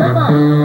Come on.